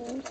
Uhum.